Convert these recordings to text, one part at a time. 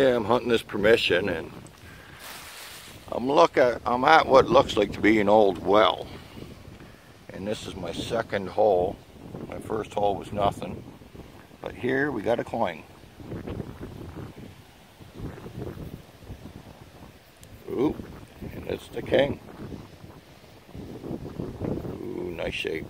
Yeah, I'm hunting this permission and I'm look at I'm at what looks like to be an old well. And this is my second hole. My first hole was nothing. But here we got a coin. Ooh, and it's the king. Ooh, nice shape.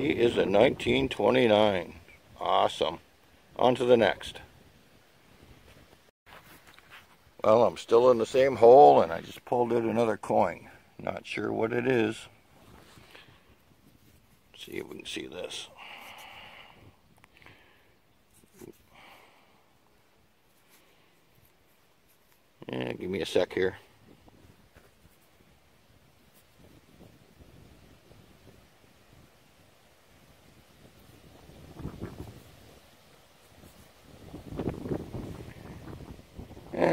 She is a 1929. Awesome. On to the next. Well, I'm still in the same hole and I just pulled out another coin. Not sure what it is. Let's see if we can see this. Yeah, give me a sec here.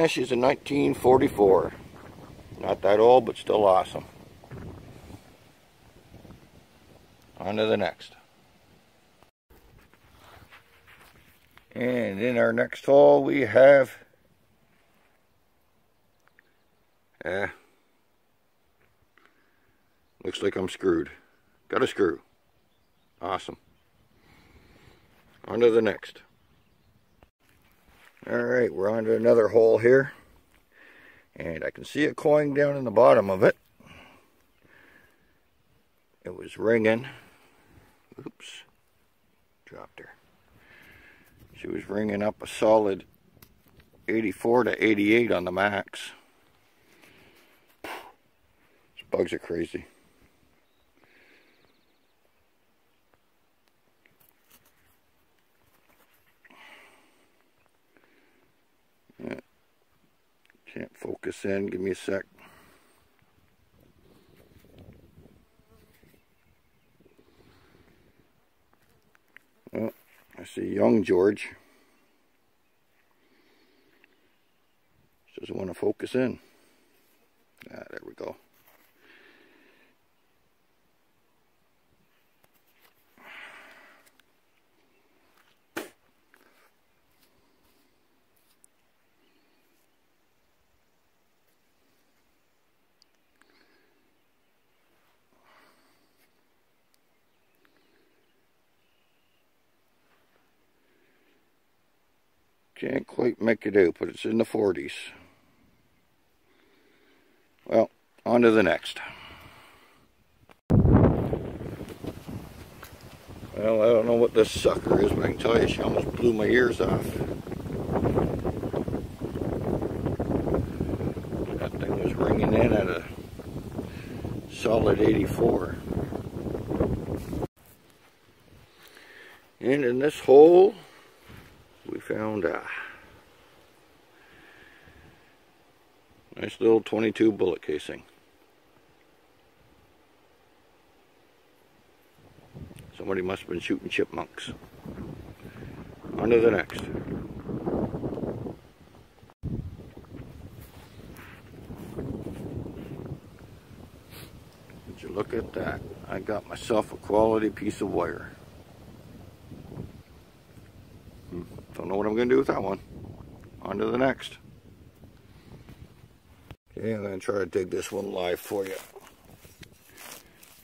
She's a 1944. Not that old, but still awesome. On to the next. And in our next hole we have Eh. Looks like I'm screwed. Got a screw. Awesome. On to the next. Alright, we're on to another hole here. And I can see a coin down in the bottom of it. It was ringing. Oops. Dropped her. She was ringing up a solid 84 to 88 on the max. These bugs are crazy. Can't in. Give me a sec. Oh, I see young George. Doesn't want to focus in. Ah, there we go. Can't quite make it out, but it's in the 40s. Well, on to the next. Well, I don't know what this sucker is, but I can tell you she almost blew my ears off. That thing was ringing in at a solid 84. And in this hole, found a nice little 22 bullet casing. Somebody must have been shooting chipmunks. On to the next. Would you look at that? I got myself a quality piece of wire. Don't know what I'm going to do with that one. On to the next. Okay, I'm going to try to dig this one live for you.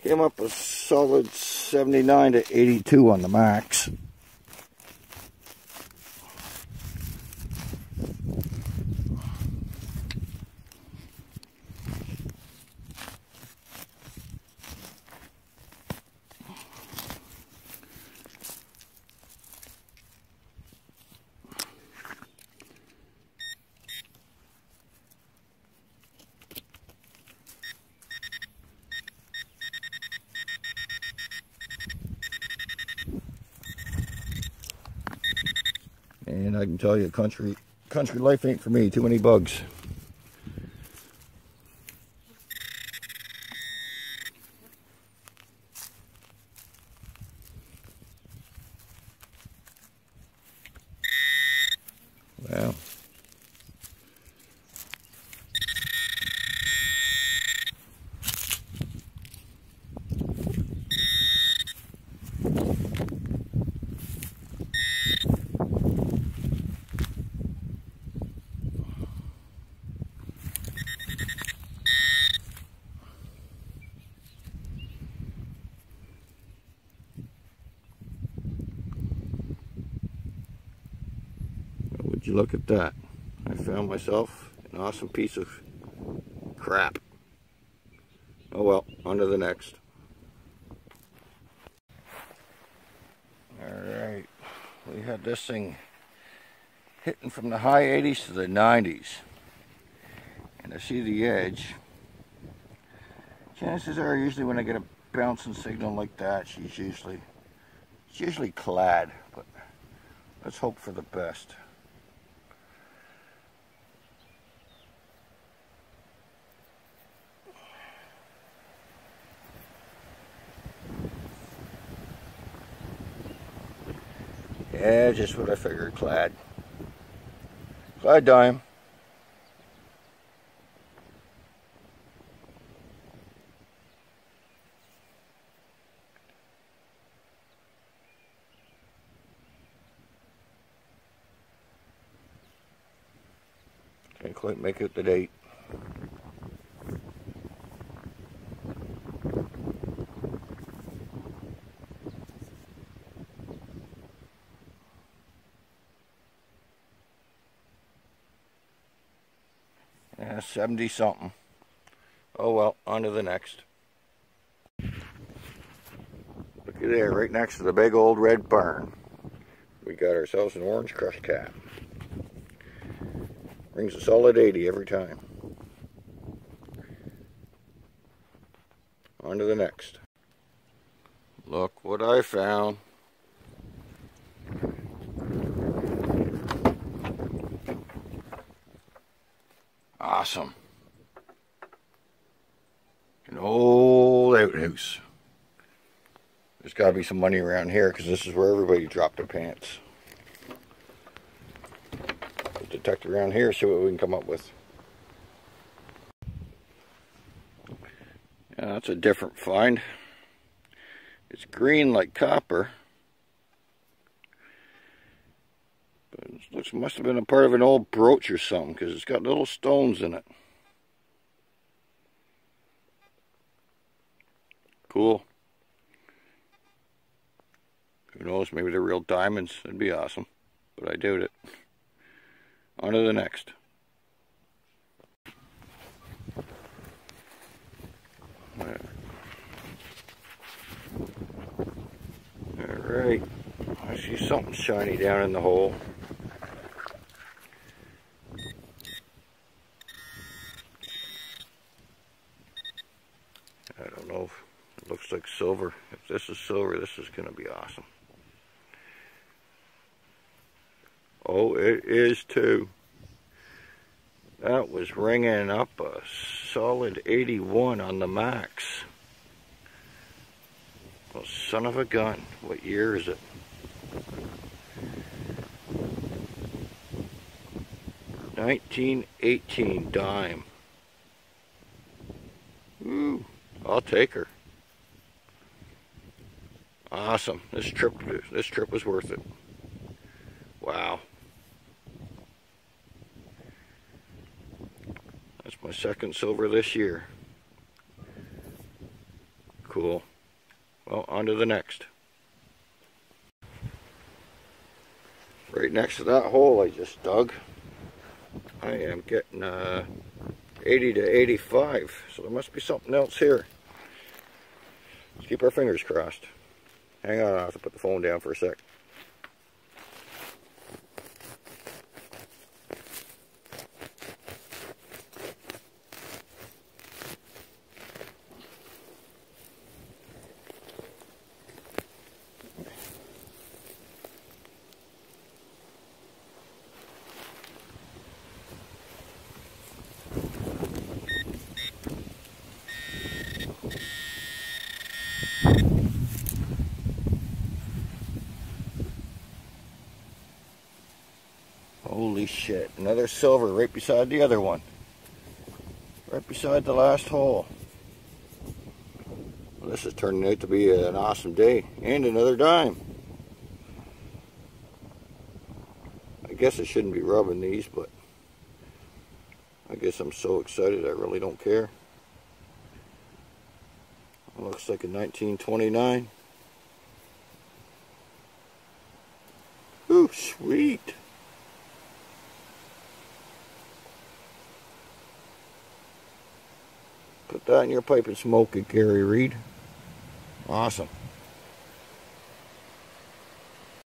Came up a solid 79 to 82 on the max. And I can tell you, country country life ain't for me. Too many bugs. Well. You look at that? I found myself an awesome piece of crap. Oh well, on to the next. Alright, we had this thing hitting from the high 80s to the 90s. And I see the edge. Chances are usually when I get a bouncing signal like that, she's usually, it's usually clad, but let's hope for the best. Yeah, just what I figured, clad. Clad dime. Can't quite make out the date. Yeah, 70 something. Oh well, on to the next. Look at there, right next to the big old red barn. We got ourselves an orange crush cap. Brings a solid 80 every time. On to the next. Look what I found. Awesome. An old outhouse. There's got to be some money around here because this is where everybody dropped their pants. Detect around here, see what we can come up with. Yeah, that's a different find. It's green like copper. It must have been a part of an old brooch or something because it's got little stones in it. Cool. Who knows, maybe they're real diamonds. That'd be awesome. But I doubt it. On to the next. Alright. I see something shiny down in the hole. I don't know looks like silver. If this is silver, this is going to be awesome. Oh, it is too. That was ringing up a solid 81 on the max. Well, son of a gun. What year is it? Nineteen eighteen dime. Ooh, I'll take her. Awesome. This trip this trip was worth it. Wow. That's my second silver this year. Cool. Well, on to the next. Right next to that hole I just dug, I am getting uh, 80 to 85, so there must be something else here. Let's keep our fingers crossed. Hang on, I have to put the phone down for a sec. Holy shit, another silver right beside the other one. Right beside the last hole. Well, this is turning out to be an awesome day. And another dime. I guess I shouldn't be rubbing these, but I guess I'm so excited I really don't care. Looks like a 1929. Ooh, sweet. That in your pipe and smoke it, Gary Reed. Awesome.